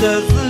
的自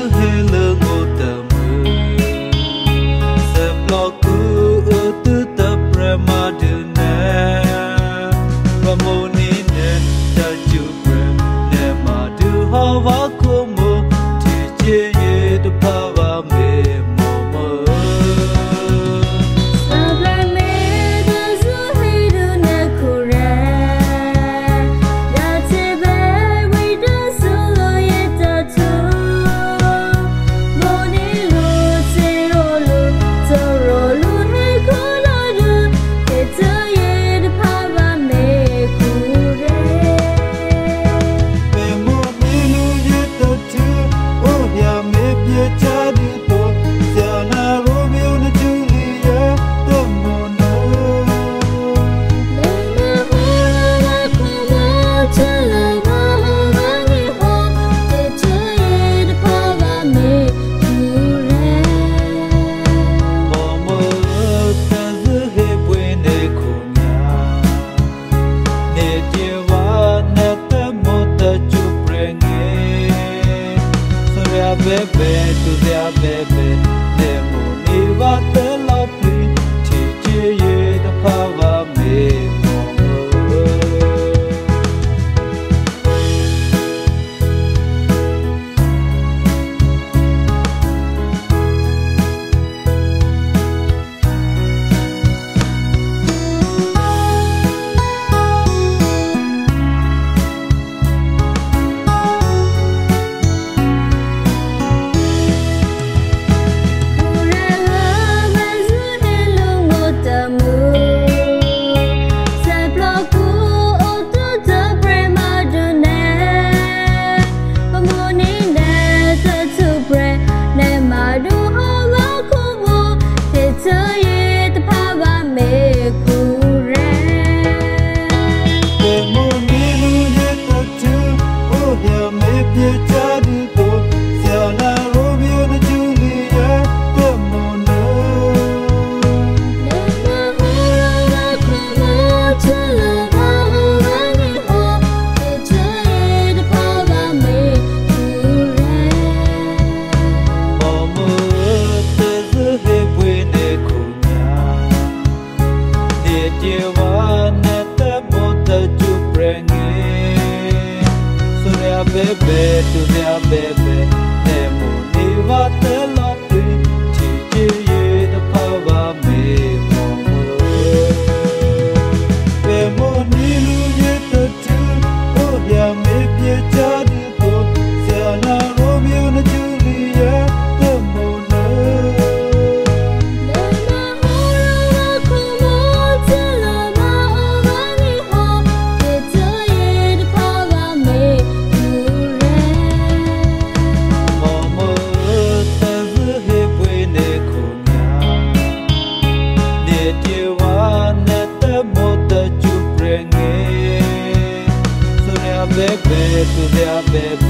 くであべて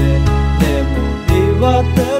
でも言われ